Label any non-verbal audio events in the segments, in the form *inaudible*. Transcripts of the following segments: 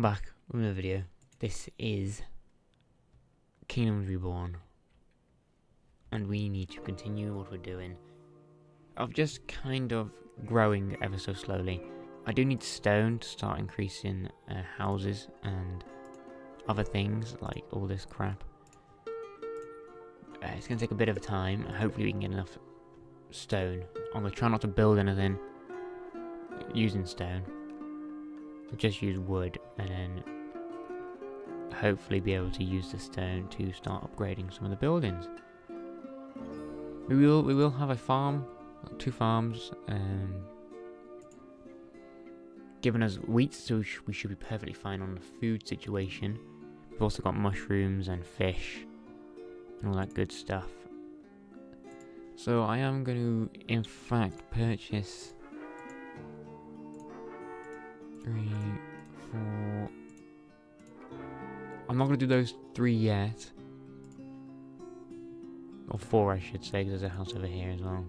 I'm back with another video. This is Kingdoms Reborn. And we need to continue what we're doing. Of just kind of growing ever so slowly. I do need stone to start increasing uh, houses and other things like all this crap. Uh, it's going to take a bit of time. Hopefully we can get enough stone. I'm going to try not to build anything using stone. Just use wood and then hopefully be able to use the stone to start upgrading some of the buildings. We will we will have a farm, two farms, um, given us wheat, so we should be perfectly fine on the food situation. We've also got mushrooms and fish and all that good stuff. So I am going to, in fact, purchase three, four. I'm not going to do those three yet. Or four, I should say, because there's a house over here as well.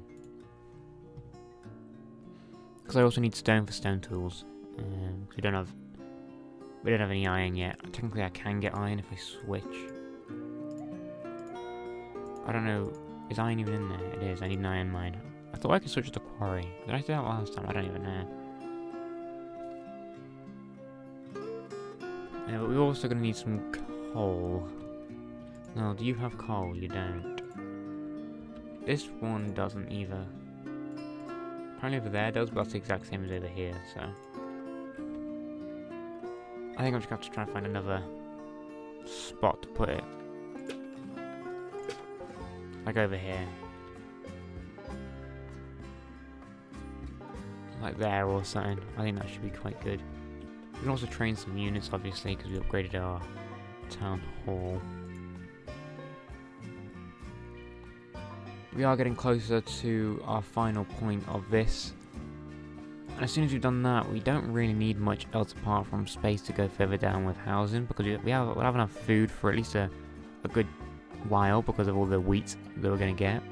Because I also need stone for stone tools. Um, we don't have we don't have any iron yet. Technically, I can get iron if I switch. I don't know. Is iron even in there? It is. I need an iron mine. I thought I could switch to the quarry. Did I say that last time? I don't even know. Yeah, but we're also going to need some coal. No, do you have coal? You don't. This one doesn't either. Apparently over there does, but that's the exact same as over here, so... I think I'm just going to have to try and find another spot to put it. Like over here. Like there or something. I think that should be quite good. We can also train some units, obviously, because we upgraded our town hall. We are getting closer to our final point of this. And as soon as we've done that, we don't really need much else apart from space to go further down with housing, because we have, we'll have enough food for at least a, a good while because of all the wheat that we're going to get.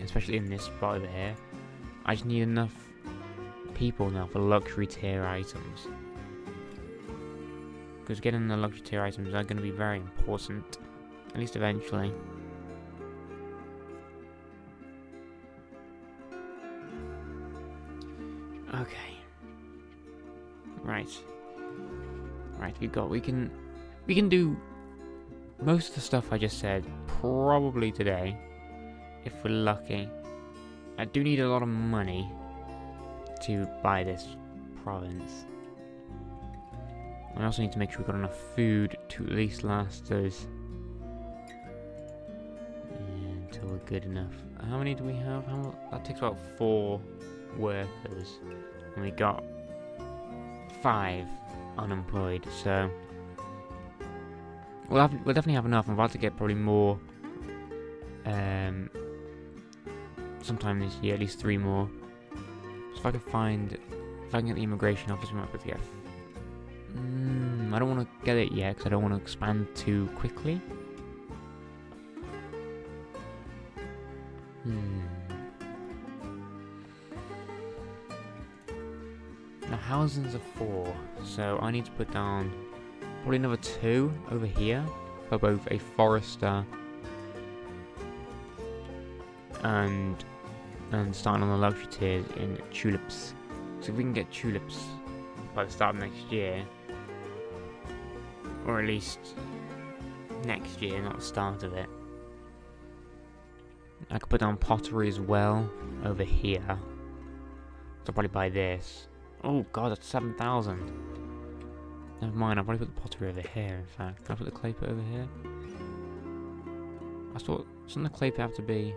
Especially in this spot over here. I just need enough people now for luxury tier items. Because getting the luxury tier items are going to be very important. At least eventually. Okay. Right. Right, we got we can we can do most of the stuff I just said probably today. If we're lucky. I do need a lot of money to buy this province. I also need to make sure we've got enough food to at least last us until we're good enough. How many do we have? How, that takes about four workers. And we got five unemployed, so we'll have we'll definitely have enough. I'm about to get probably more um sometime this year, at least three more. If I can find if I can get the immigration office, we might be able to get mm, I don't want to get it yet because I don't want to expand too quickly. Hmm. Now housings are four, so I need to put down probably another two over here for both a forester and and starting on the luxury tiers in tulips. So if we can get tulips by the start of next year, or at least next year, not the start of it. I could put down pottery as well over here. So I'll probably buy this. Oh god, that's 7,000. Never mind, I'll probably put the pottery over here, in fact. Can I put the clay pit over here? I thought, doesn't the clay pit have to be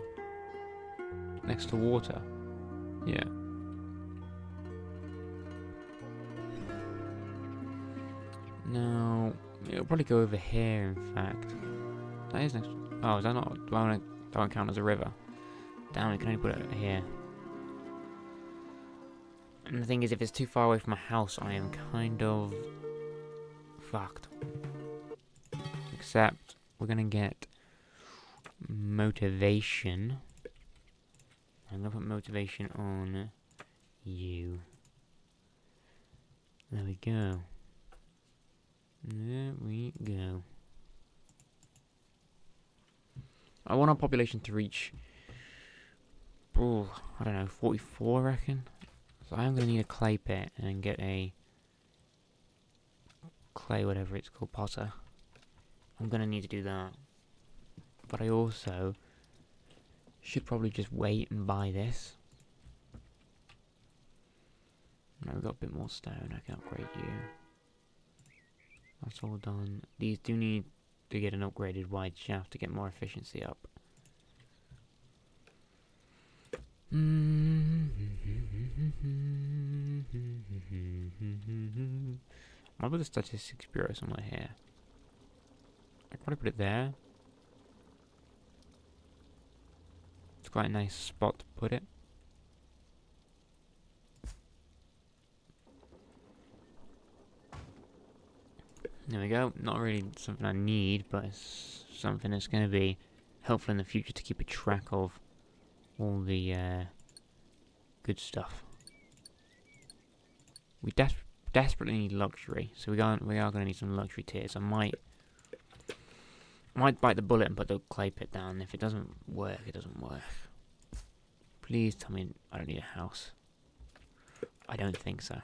next to water? Yeah. No, it'll probably go over here, in fact. That is next. Oh, is that not? Do I want to? That won't count as a river. Damn, we can only put it here. And the thing is, if it's too far away from my house, I am kind of fucked. Except, we're gonna get motivation. I'm gonna put motivation on you. There we go. There we go. I want our population to reach, oh, I don't know, 44 I reckon. So I'm going to need a clay pit and get a clay, whatever it's called, potter. I'm going to need to do that. But I also should probably just wait and buy this. Now we've got a bit more stone, I can upgrade you. That's all done. These do need to get an upgraded wide shaft to get more efficiency up. What about the statistics bureau somewhere here? I could probably put it there. Quite a nice spot to put it. There we go. Not really something I need, but it's something that's going to be helpful in the future to keep a track of all the uh, good stuff. We des desperately need luxury, so we are we are going to need some luxury tiers. I might might bite the bullet and put the clay pit down. If it doesn't work, it doesn't work. Please tell me I don't need a house. I don't think so.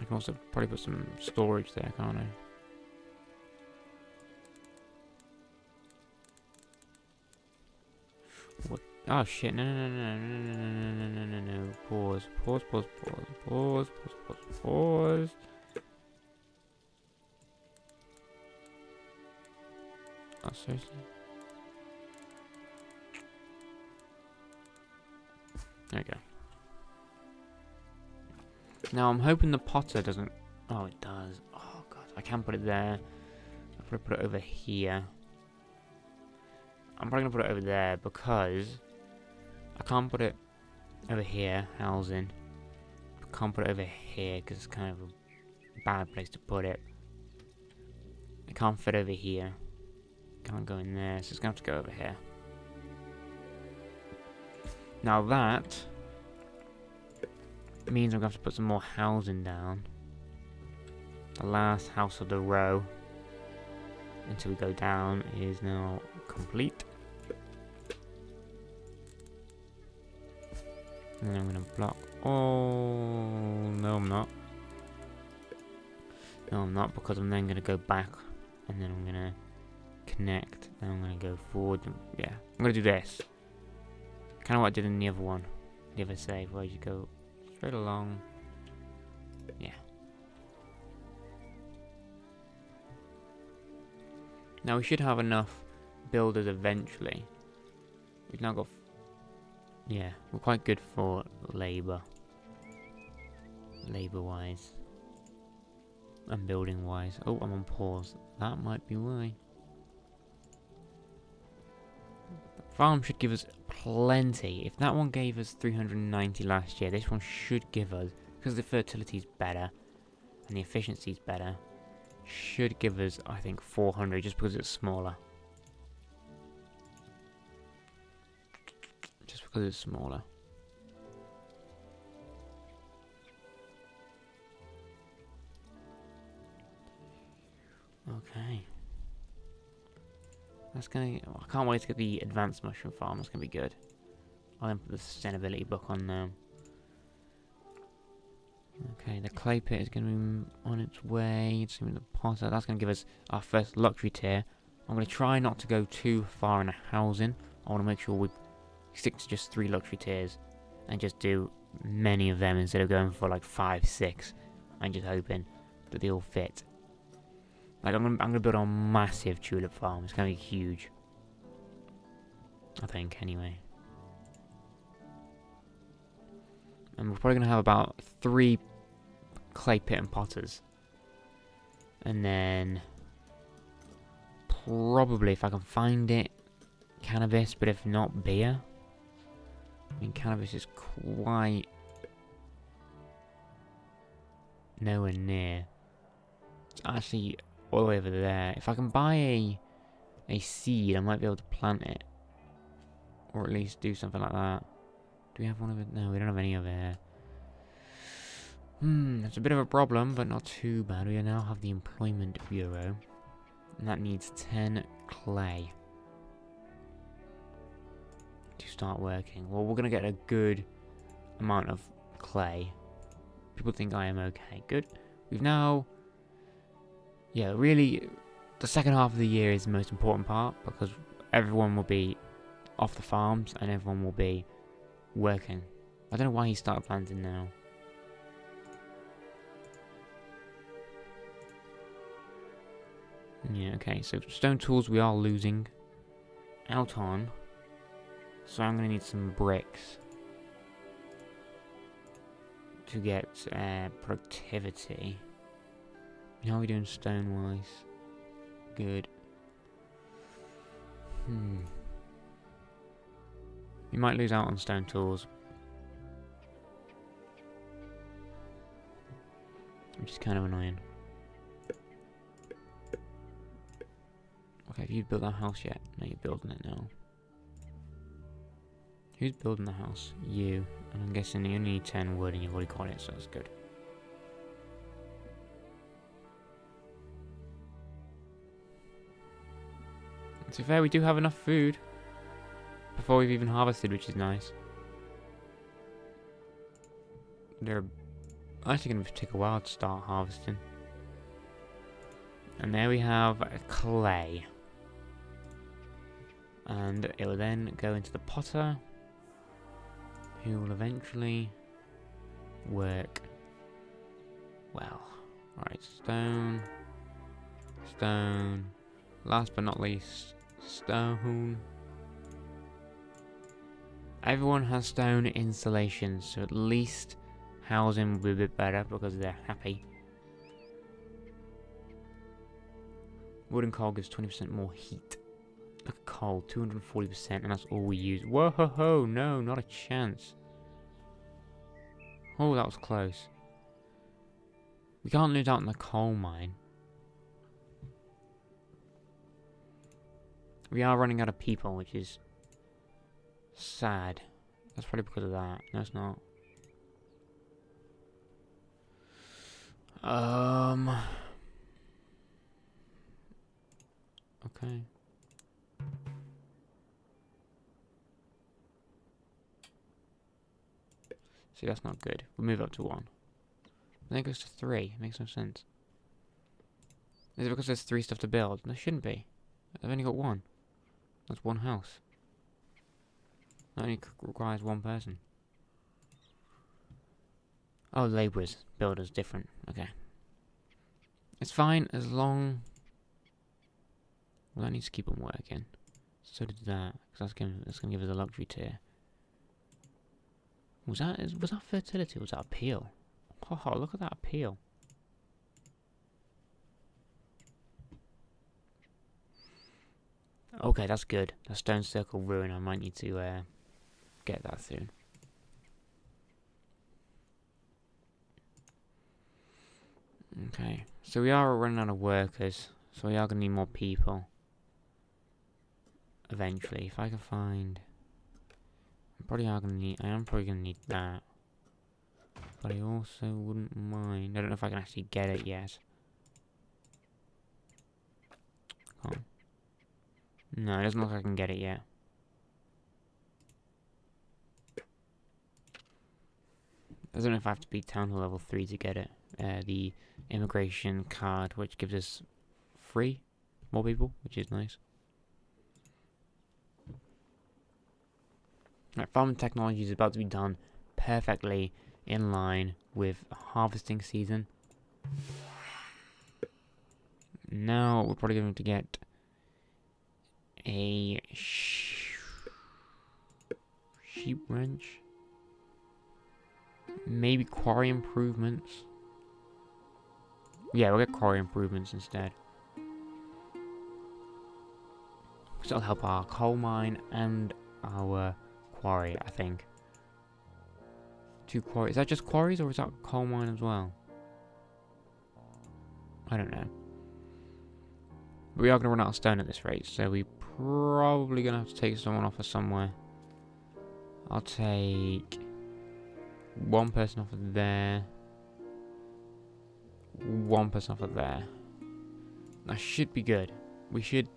I can also probably put some storage there, can't I? What? Oh shit, no, no, no, no, no, no, no, no, no, no, no, pause, pause, pause, pause, pause, pause, pause, pause. Seriously? There we go. Now I'm hoping the potter doesn't... Oh, it does. Oh, God. I can't put it there. I'll probably put it over here. I'm probably going to put it over there because I can't put it over here, housing. I can't put it over here because it's kind of a bad place to put it. I can't fit over here. Can't go in there, so it's going to have to go over here. Now that means I'm going to have to put some more housing down. The last house of the row until we go down is now complete. And then I'm going to block. Oh, no, I'm not. No, I'm not because I'm then going to go back and then I'm going to connect. Then I'm going to go forward. Yeah, I'm going to do this. Kind of what I did in the other one. The other save where you go straight along. Yeah. Now we should have enough builders eventually. We've now got... yeah, we're quite good for labour. Labour-wise. And building-wise. Oh, I'm on pause. That might be why. Farm should give us plenty. If that one gave us 390 last year, this one should give us, because the fertility is better and the efficiency is better, should give us, I think, 400 just because it's smaller. Just because it's smaller. Okay. That's gonna. I can't wait to get the advanced mushroom farm. That's gonna be good. I'll then put the sustainability book on now. Okay, the clay pit is going to be on its way. It's going to be the potter. That's going to give us our first luxury tier. I'm going to try not to go too far in housing. I want to make sure we stick to just three luxury tiers and just do many of them instead of going for like five, six. I'm just hoping that they all fit. Like I'm gonna, I'm gonna build a massive tulip farm. It's gonna be huge. I think, anyway. And we're probably gonna have about three clay pit and potters. And then probably if I can find it, cannabis, but if not, beer. I mean, cannabis is quite nowhere near. It's actually all the way over there. If I can buy a a seed, I might be able to plant it. Or at least do something like that. Do we have one of it? No, we don't have any of it. Hmm, that's a bit of a problem, but not too bad. We now have the Employment Bureau. And that needs 10 clay. To start working. Well, we're going to get a good amount of clay. People think I am okay. Good. We've now... Yeah, really, the second half of the year is the most important part because everyone will be off the farms and everyone will be working. I don't know why he started planting now. Yeah, okay, so stone tools we are losing out on. So I'm going to need some bricks to get uh, productivity. How are we doing stone-wise? Good. Hmm. You might lose out on stone tools. Which is kind of annoying. Okay, have you built that house yet? No, you're building it now. Who's building the house? You. And I'm guessing you only need 10 wood and you've already got it, so that's good. To be fair, we do have enough food. Before we've even harvested, which is nice. They're actually going to take a while to start harvesting. And there we have clay. And it will then go into the potter, who will eventually work well. Alright, stone, stone, last but not least, stone. Everyone has stone installations, so at least housing will be a bit better because they're happy. Wooden coal gives 20% more heat. Look at coal, 240%, and that's all we use. Whoa, ho, ho, no, not a chance. Oh, that was close. We can't lose out in the coal mine. We are running out of people, which is sad. That's probably because of that. No, it's not. Um. Okay. See, that's not good. We'll move up to one. Then it goes to three. It makes no sense. Is it because there's three stuff to build? There shouldn't be. I've only got one. That's one house. That only requires one person. Oh, labourers. Builders, different. Okay. It's fine as long... Well, that needs to keep on working. So did that, because that's going that's gonna give us a luxury tier. Was that was that fertility? was that appeal? Oh, look at that appeal. Okay, that's good. The stone circle ruin. I might need to uh, get that soon. Okay, so we are running out of workers, so we are going to need more people. Eventually, if I can find... I'm probably are going to need... I am probably going to need that. But I also wouldn't mind... I don't know if I can actually get it yet. No, it doesn't look like I can get it yet. I don't know if I have to be town hall level 3 to get it. Uh, the immigration card, which gives us free more people, which is nice. Right, farming technology is about to be done perfectly in line with harvesting season. Now we're probably going to get a sheep ranch. Maybe quarry improvements. Yeah, we'll get quarry improvements instead. Because that'll help our coal mine and our quarry, I think. Two quarries. Is that just quarries or is that coal mine as well? I don't know. we are going to run out of stone at this rate, so we probably going to have to take someone off of somewhere. I'll take one person off of there. one person off of there. That should be good. We should...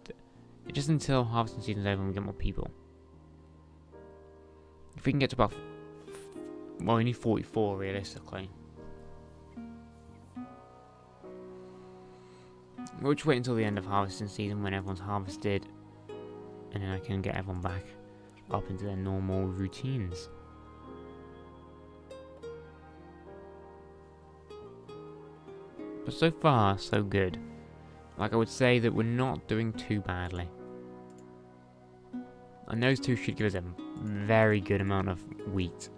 Just until harvesting season's over and we get more people. If we can get to about... Well, we need 44 realistically. We'll just wait until the end of harvesting season when everyone's harvested. And then I can get everyone back up into their normal routines. But so far, so good. Like, I would say that we're not doing too badly. And those two should give us a very good amount of wheat.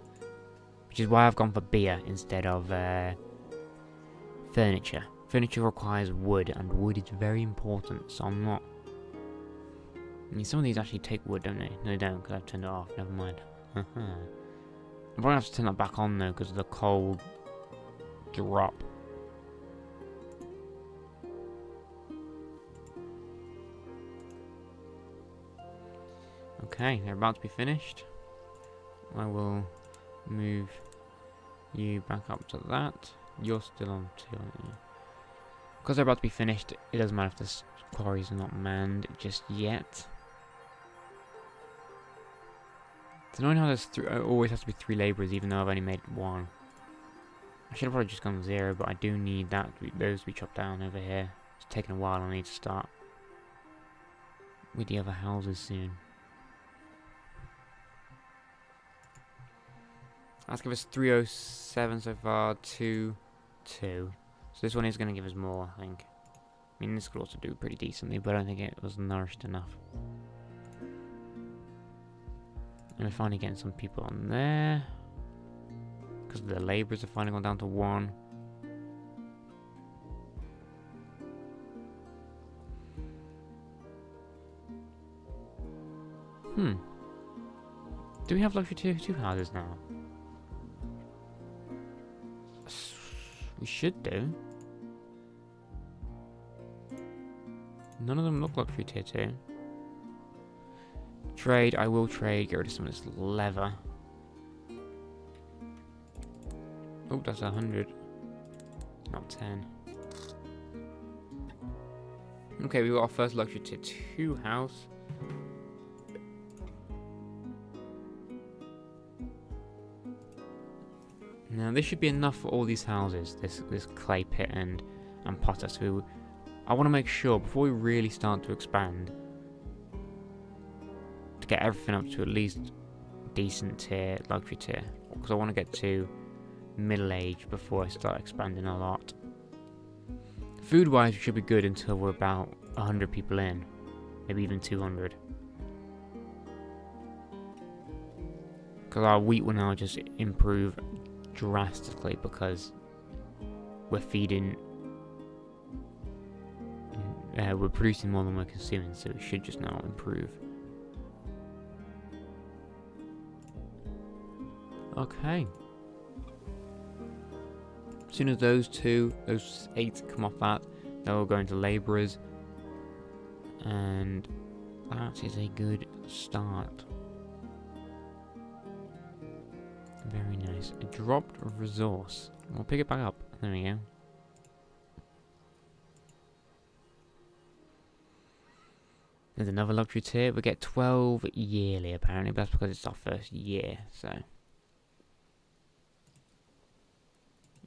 Which is why I've gone for beer instead of uh, furniture. Furniture requires wood, and wood is very important, so I'm not... I mean, some of these actually take wood, don't they? No, they don't, because I've turned it off. Never mind. Uh-huh. I'm probably have to turn that back on, though, because of the cold drop. Okay, they're about to be finished. I will move you back up to that. You're still on two, aren't you? Because they're about to be finished, it doesn't matter if this quarry's not manned just yet. Annoying how there's th uh, always has to be three labourers even though I've only made one. I should have probably just gone zero, but I do need that to be, those to be chopped down over here. It's taking a while, I need to start with the other houses soon. That's give us 307 so far, 2, 2. So this one is going to give us more, I think. I mean, this could also do pretty decently, but I don't think it was nourished enough. And we're finally getting some people on there. Because the labourers are finally gone down to one. Hmm. Do we have luxury two, two houses now? We should do. None of them look free tier 2. Trade, I will trade, get rid of some of this leather. Oh, that's a hundred. Not ten. Okay, we got our first luxury tier 2 house. Now this should be enough for all these houses, this this clay pit and, and potter. So I want to make sure before we really start to expand get everything up to at least decent tier, luxury tier. Because I want to get to middle age before I start expanding a lot. Food wise we should be good until we're about 100 people in. Maybe even 200. Because our wheat will now just improve drastically because we're feeding uh, we're producing more than we're consuming so it should just now improve okay as soon as those two those eight come off that they'll go into laborers and that is a good start Very nice. A dropped resource. We'll pick it back up. There we go. There's another luxury tier. We get 12 yearly apparently, but that's because it's our first year, so.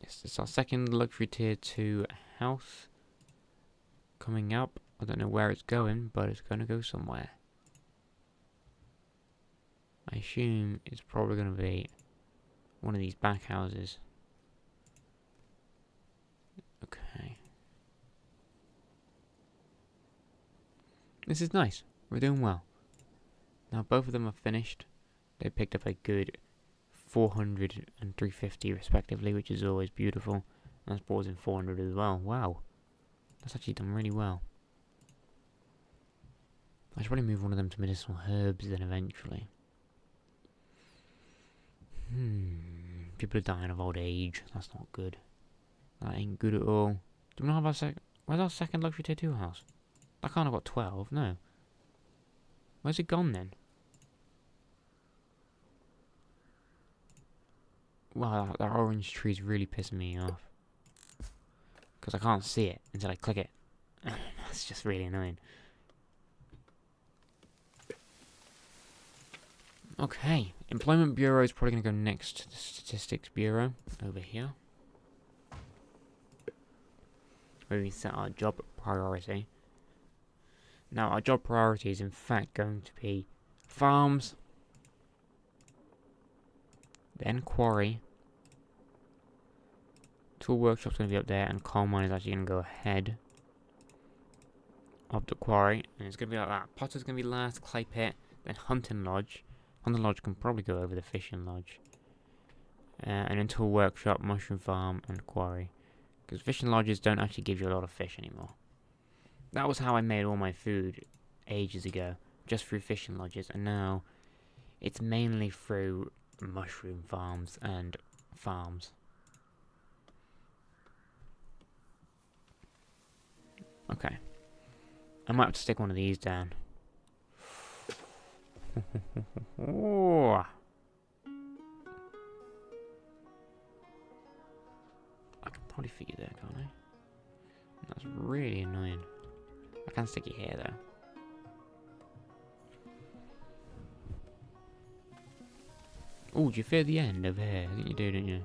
Yes, it's our second luxury tier 2 house coming up. I don't know where it's going, but it's going to go somewhere. I assume it's probably going to be one of these back houses. Okay. This is nice. We're doing well. Now both of them are finished. They picked up a good 400 and 350 respectively, which is always beautiful. That's brought in 400 as well. Wow. That's actually done really well. I should probably move one of them to medicinal herbs then eventually. Hmm. People are dying of old age. That's not good. That ain't good at all. Do we not have our second... Where's our second luxury tier 2 house? I can't have got 12, no. Where's it gone then? Wow, that, that orange tree is really pissing me off. Because I can't see it until I click it. *laughs* That's just really annoying. Okay, Employment Bureau is probably going to go next to the Statistics Bureau over here. Where we set our job priority. Now, our job priority is in fact going to be farms, then quarry, tool workshop's going to be up there, and coal mine is actually going to go ahead of the quarry, and it's going to be like that. Potter's going to be last, clay pit, then hunting lodge. Hunting lodge can probably go over the fishing lodge. Uh, and then tool workshop, mushroom farm, and quarry. Because fishing lodges don't actually give you a lot of fish anymore. That was how I made all my food ages ago, just through fishing lodges, and now it's mainly through mushroom farms and farms. Okay. I might have to stick one of these down. *laughs* I can probably you there, can't I? That's really annoying. I can't stick you here, though. Oh, do you fit the end over here? I think you do, don't you?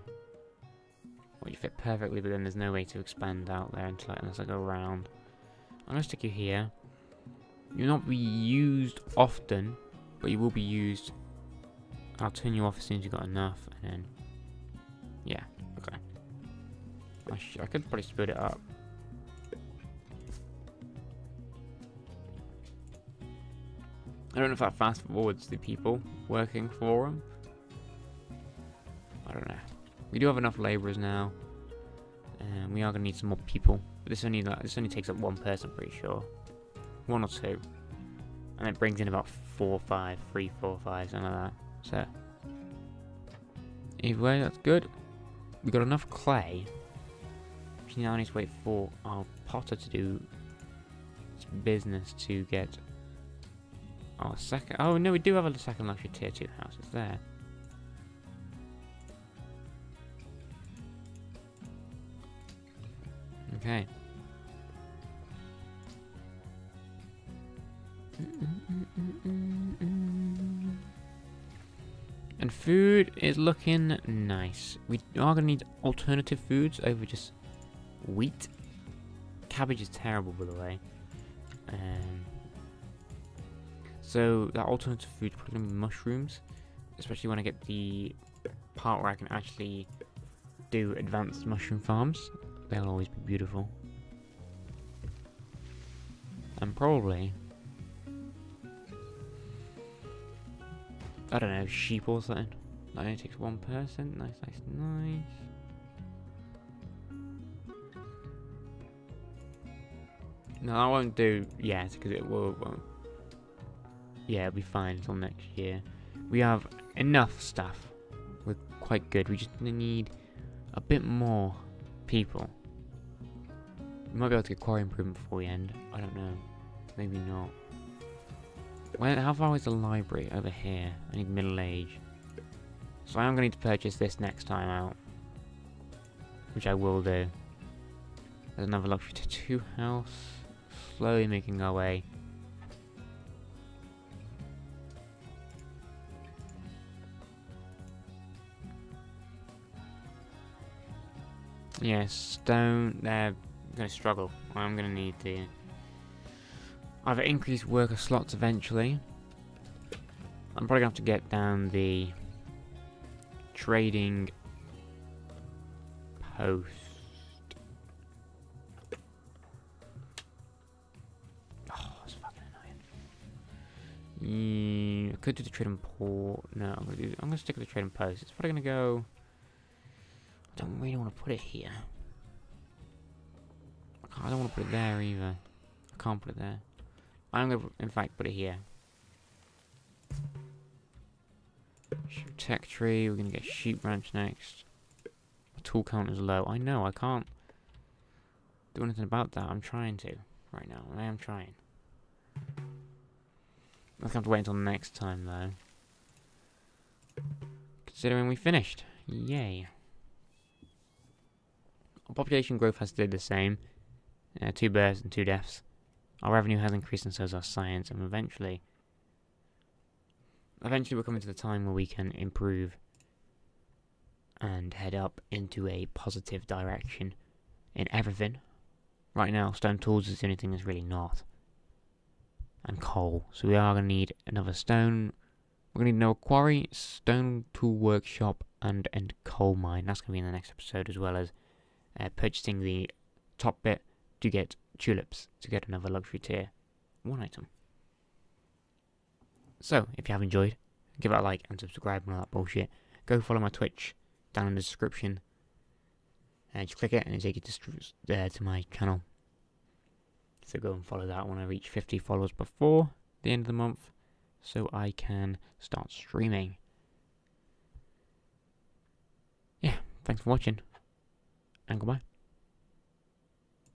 Well, you fit perfectly, but then there's no way to expand out there until unless I go around. I'm gonna stick you here. You'll not be used often, but you will be used. I'll turn you off as soon as you've got enough, and then... Yeah, okay. I, I could probably split it up. I don't know if that fast forwards the people working for them. We do have enough labourers now. And we are going to need some more people. But this only like, this only takes up one person, pretty sure. One or two. And it brings in about four, five, three, four, five, something like that. So. Either way, that's good. We got enough clay. We now need to wait for our potter to do business to get our second. Oh no, we do have a second luxury tier two house. It's there. Okay. And food is looking nice. We are going to need alternative foods over just wheat. Cabbage is terrible, by the way. Um, so, that alternative food is probably mushrooms. Especially when I get the part where I can actually do advanced mushroom farms. They'll always be beautiful. And probably... I don't know, sheep or something. That only takes one person. Nice, nice, nice. No, I won't do yet because it will. Won't. Yeah, it'll be fine until next year. We have enough stuff. We're quite good. We just need a bit more people. We might be able to get quarry improvement before we end. I don't know. Maybe not. How far is the library? Over here. I need middle age. So I am going to purchase this next time out. Which I will do. There's another luxury tier 2 house. Slowly making our way. Yes, stone, they're uh, going to struggle. I'm going to need to either increase worker slots eventually. I'm probably going to have to get down the trading post. Oh, that's fucking annoying. Yeah, I could do the trading port. No, I'm gonna, do, I'm gonna stick with the trading post. It's probably gonna go. I don't really want to put it here. I don't want to put it there either. I can't put it there. I'm going to, in fact, put it here. Tech tree, we're going to get sheep ranch next. tool count is low. I know, I can't do anything about that. I'm trying to right now. I am trying. I'll have to wait until next time, though. Considering we finished. Yay. I'll population growth has stayed the same. Uh, two births and two deaths. Our revenue has increased and so has our science, and eventually... Eventually we're coming to the time where we can improve and head up into a positive direction in everything. Right now, stone tools is the only thing that's really not. And coal. So we are going to need another stone. We're going to need another quarry, stone tool workshop, and, and coal mine. That's going to be in the next episode as well as uh, purchasing the top bit to get tulips, to get another luxury tier. One item. So, if you have enjoyed, give it a like and subscribe and all that bullshit. Go follow my Twitch down in the description. And just click it and it'll take you to, uh, to my channel. So go and follow that when I reach 50 followers before the end of the month. So I can start streaming. Yeah, thanks for watching. And goodbye.